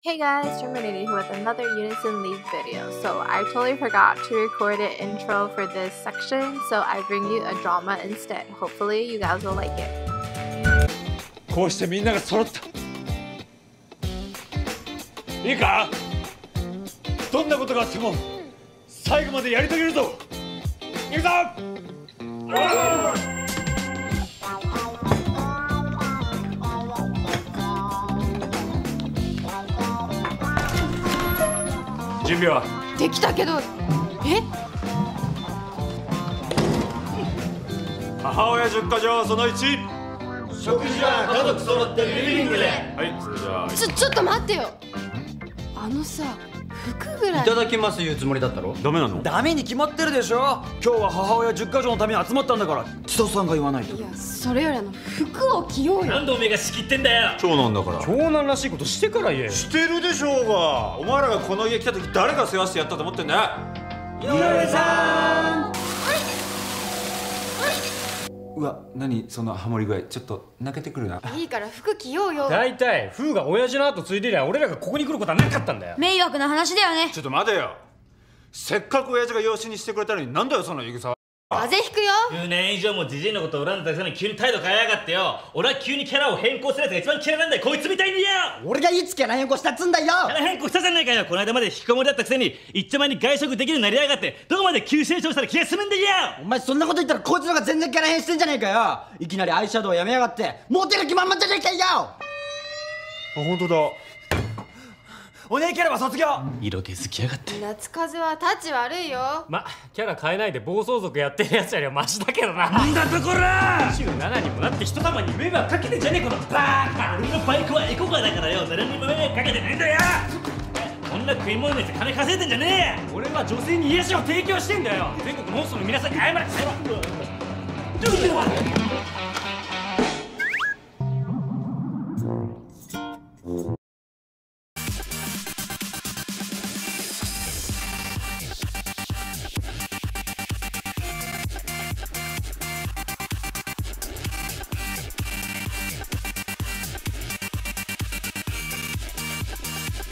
Hey guys, Terminated here with another Unison League video. So I totally forgot to record an intro for this section, so I bring you a drama instead. Hopefully you guys will like it. こうしてみんなが揃ったいいかどんなことがあっても最後までやり遂げるぞいくぞ 準備は。できたけどえ？母親10か条その1食事は家族揃ってリビングで。はいそれじゃあ。ちょちょっと待ってよ。あのさ服ぐらいいただきます言うつもりだったろ。ダメなの？ダメに決まってるでしょ。今日は母親10か条のために集まったんだから千歳さんが言わないと。いやそれよりあの服を着ようよ。なんでおめえが仕切ってんだよ。長男だから。長男らしいことしてから言えしてるでしょうが。お前らがこの家来た時誰が世話してやったと思ってんだようわ何そのハモリ具合。ちょっと泣けてくるな。いいから服着ようよ。大体フーが親父の後ついてりゃ俺らがここに来ることはなかったんだよ。迷惑な話だよね。ちょっと待てよ。せっかく親父が養子にしてくれたのになんだよその言い草風邪ひくよ。10年以上もじじいのこと恨んだくせに急に態度変えやがってよ。俺は急にキャラを変更するやつが一番嫌いなんだよ。こいつみたいによ。俺がいつキャラ変更したっつんだよ。キャラ変更したじゃねえかよ。この間まで引きこもりだったくせに一丁前に外食できるようになりやがってどこまで急成長したら気が済むんだよ。お前そんなこと言ったらこいつの方が全然キャラ変してんじゃねえかよ。いきなりアイシャドウやめやがってモテる気満々じゃねえかよ。あ本当だお姉キャラは卒業。色気づきやがって。夏風はタチ悪いよ。まキャラ変えないで暴走族やってるやつよりはマシだけどな。なんだとこら27にもなって一玉に迷惑かけてんじゃねえこのバーカ俺のバイクはエコカーだからよ。誰にも迷惑かけてねえんだよ。こんな食い物にして金稼いでんじゃねえ。俺は女性に癒しを提供してんだよ。全国のホストの皆さんに謝れ。謝ろ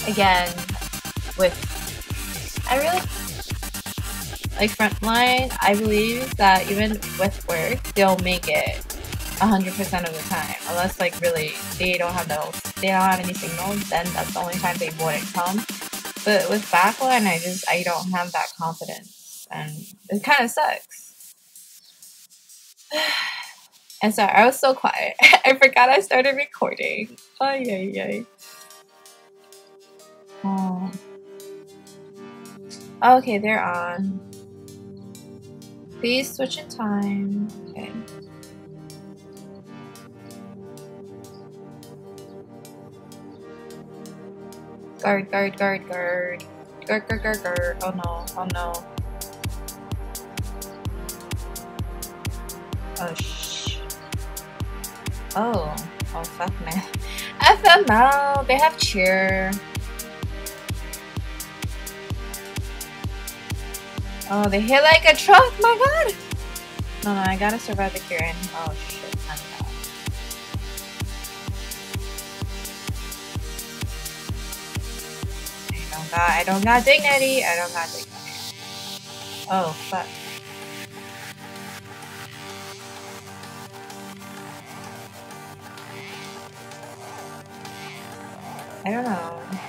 Again, with I really like frontline. I believe that even with work, they'll make it hundred percent of the time, unless like really they don't have no they don't have any signals. Then that's the only time they wouldn't come. But with backline, I just I don't have that confidence, and it kind of sucks. And sorry, I was so quiet. I forgot I started recording. Ay, ay, ay. Oh. Okay, they're on. Please switch in time. Okay. Guard, guard, guard, guard. Guard, guard, guard, guard. Oh no, oh no. Oh shh. Oh. Oh fuck man. FML, they have cheer. Oh, they hit like a truck. My God. No, no, I gotta survive the Kieran. Oh shit. I'm. I don't got. I don't got dignity. I don't got dignity. Oh fuck. I don't know.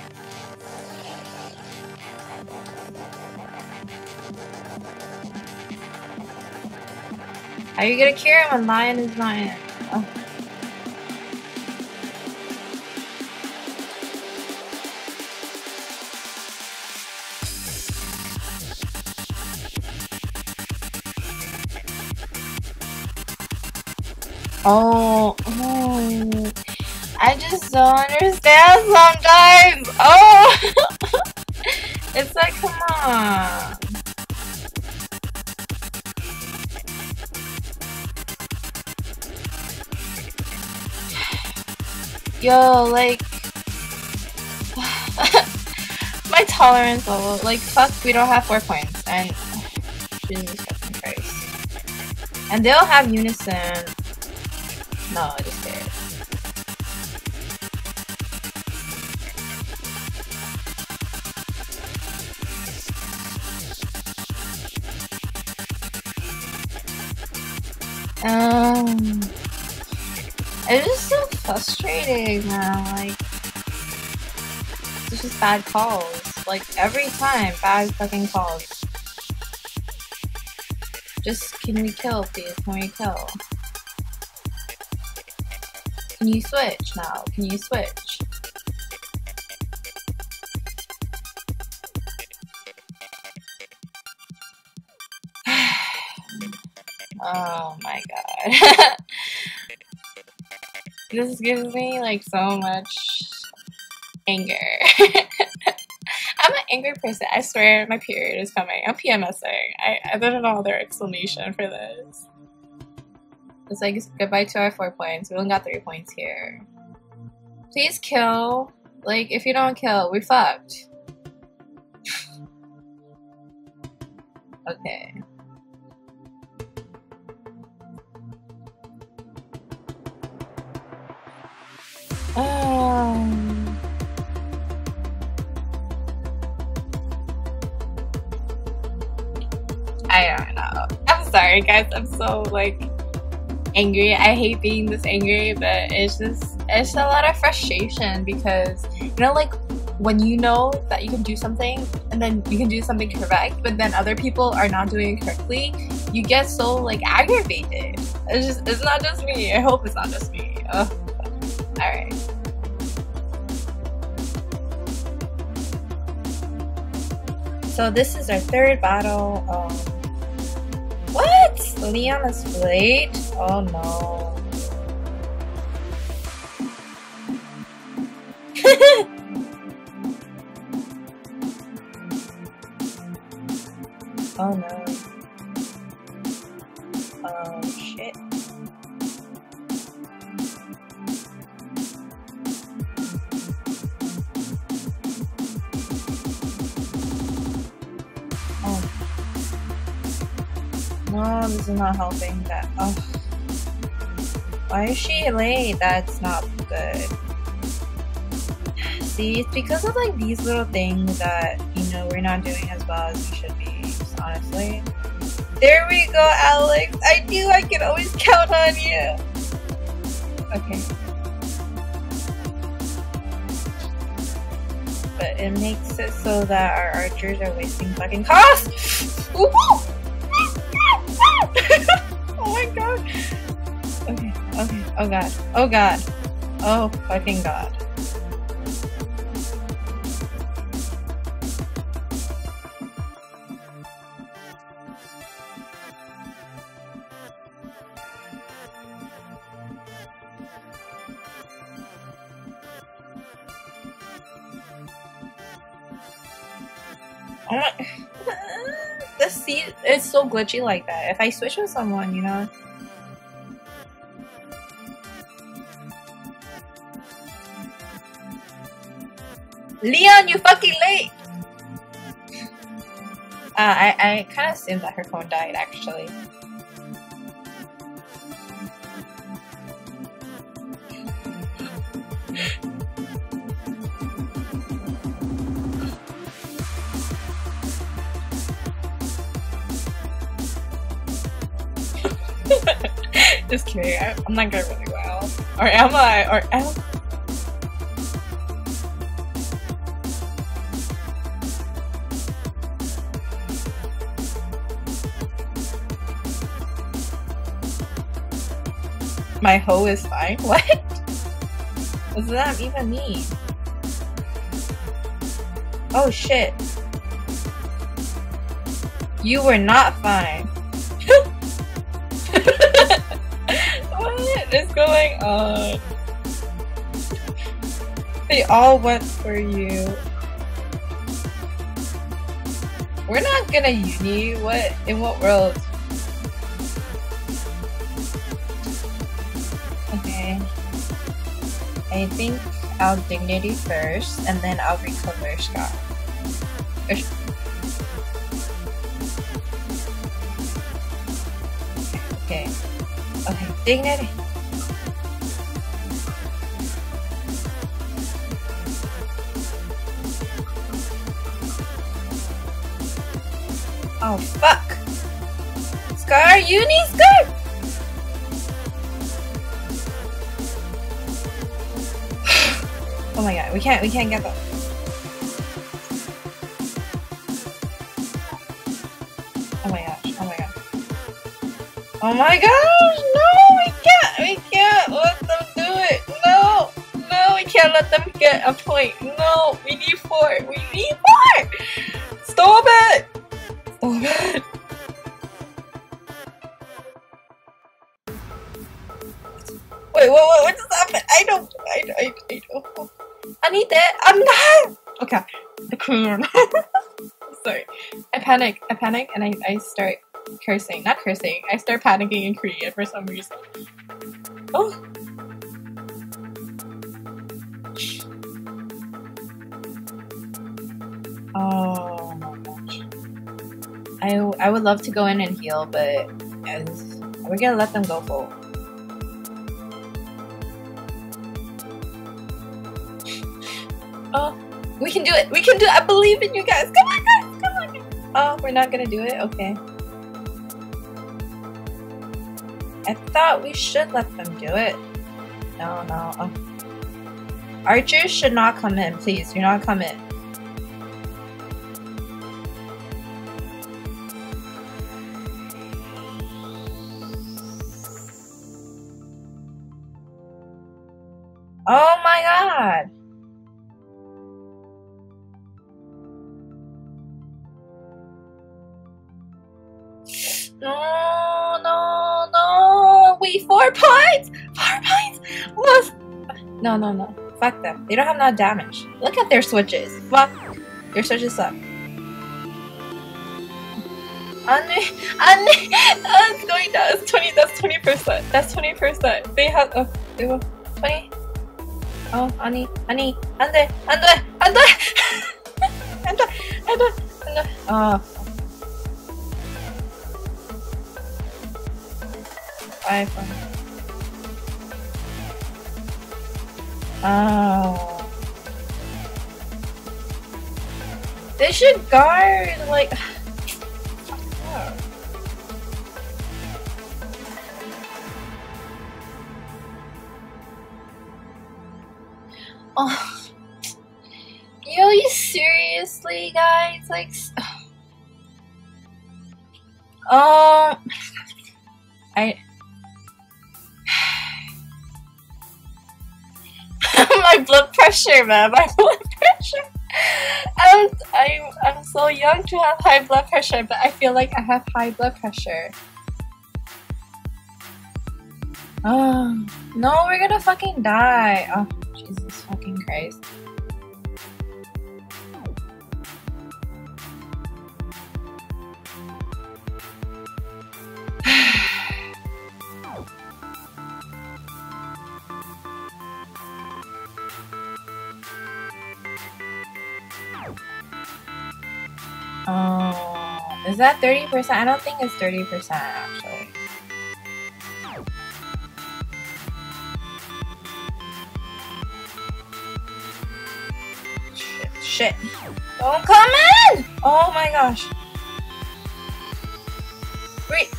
How you gonna cure him when Lion is not? Oh. Oh, oh, I just don't understand sometimes. Oh, it's like, come on. yo, like, my tolerance level, like, fuck, we don't have four points, and Jesus fucking Christ. And they'll have unison. No, just there. Um, I just frustrating, man. Like, it's just bad calls. Like every time, bad fucking calls. Just can we kill, please? Can we kill? Can you switch now? Can you switch? oh my god. this gives me like so much anger. I'm an angry person. I swear my period is coming. I'm PMSing. I, I don't know their explanation for this. It's like goodbye to our four points. We only got three points here. Please kill. Like, if you don't kill, we fucked. okay. Um, I don't know. I'm sorry, guys. I'm so like angry. I hate being this angry, but it's just it's a lot of frustration because you know, like when you know that you can do something and then you can do something correct, but then other people are not doing it correctly, you get so like aggravated. It's just it's not just me. I hope it's not just me. Ugh. So this is our third battle. Um, what? Leon is late? Oh no. oh no. No, this is not helping that. Oh. Why is she late? That's not good. See, it's because of like these little things that, you know, we're not doing as well as we should be, honestly. There we go, Alex! I knew I could always count on you! Okay. But it makes it so that our archers are wasting fucking costs! Oh my god. Okay, okay. Oh god. Oh god. Oh fucking god. Oh my. The it's so glitchy like that. If I switch with someone, you know. Leon, you fucking late! Uh, I, I kind of assumed that her phone died, actually. Just kidding. I, I'm not good really well. Or am I? Or am My hoe is fine? What? What does that even mean? Oh shit. You were not fine. Is going on? They all went for you. We're not gonna uni. What in what world? Okay. I think I'll dignity first, and then I'll recover Scott. Okay. Okay. Dignity. Oh, fuck. Scar, you need Scar! oh my god, we can't, we can't get them. Oh my gosh, oh my god. Oh my gosh, no, we can't, we can't let them do it. No, no, we can't let them get a point. No, we need four, we need four! Stop it! Stop it. Wait, wait, wait, what just happened? I don't, I, I, I don't. I need that. I'm not. Okay. The queen. Sorry. I panic. I panic and I, I start cursing. Not cursing. I start panicking in Korean for some reason. Oh. Oh I, would love to go in and heal, but we're gonna let them go full. Oh, we can do it. We can do it. I believe in you guys. Come on, guys. Come on. Oh, we're not gonna do it. Okay. I thought we should let them do it. No, no. Oh. Archers should not come in, please. Do not come Oh my god. No, no, no. Wait, four points? Four points? Lost. No, no, no. Fuck them. They don't have no damage. Look at their switches. Fuck. Their switches suck. Anne, Anne, it's going down. It's 20, that's 20%. That's 20%. They have, oh, they will, 20. Oh, Annie, Annie, 안 돼, 안 돼, 안 돼! 안 돼, 안 돼, 안 돼. 아. iPhone. Oh. They should guard, like. Oh. Yo, you seriously, guys? Like. s- Um. I. my blood pressure, man. My blood pressure. I'm, I'm, I'm so young to have high blood pressure, but I feel like I have high blood pressure. Oh, no, we're gonna fucking die. Oh, Jesus fucking Christ. Oh, is that 30%? I don't think it's 30% actually. Shit. Don't come in! Oh my gosh. Wait.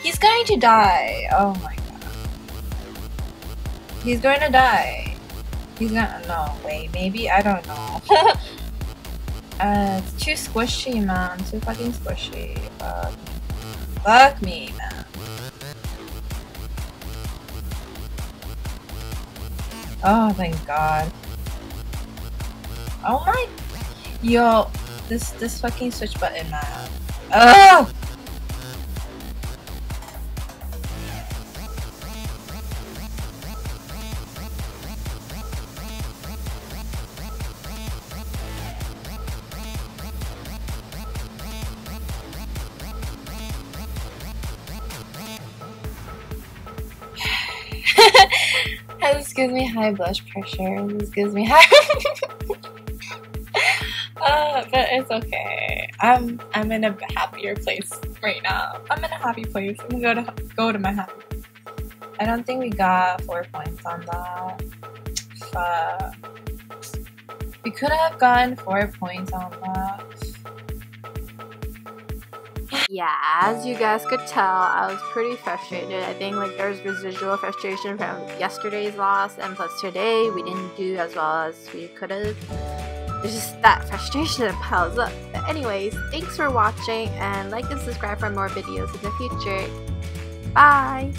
He's going to die. Oh my god. He's going to die. He's gonna. No, wait, maybe? I don't know. uh, it's too squishy, man. Too fucking squishy. Fuck. Fuck me, man. Oh, thank god. Oh my. Yo, this this fucking switch button, man. Oh! this gives me high blood pressure. This gives me high. but it's okay. I'm I'm in a happier place right now. I'm in a happy place. I'm gonna go to go to my happy. I don't think we got four points on that. Fuck. We could have gotten four points on that. yeah, as you guys could tell, I was pretty frustrated. I think like there's residual frustration from yesterday's loss, and plus today we didn't do as well as we could have. It's just that frustration that piles up. But anyways, thanks for watching, and like and subscribe for more videos in the future. Bye!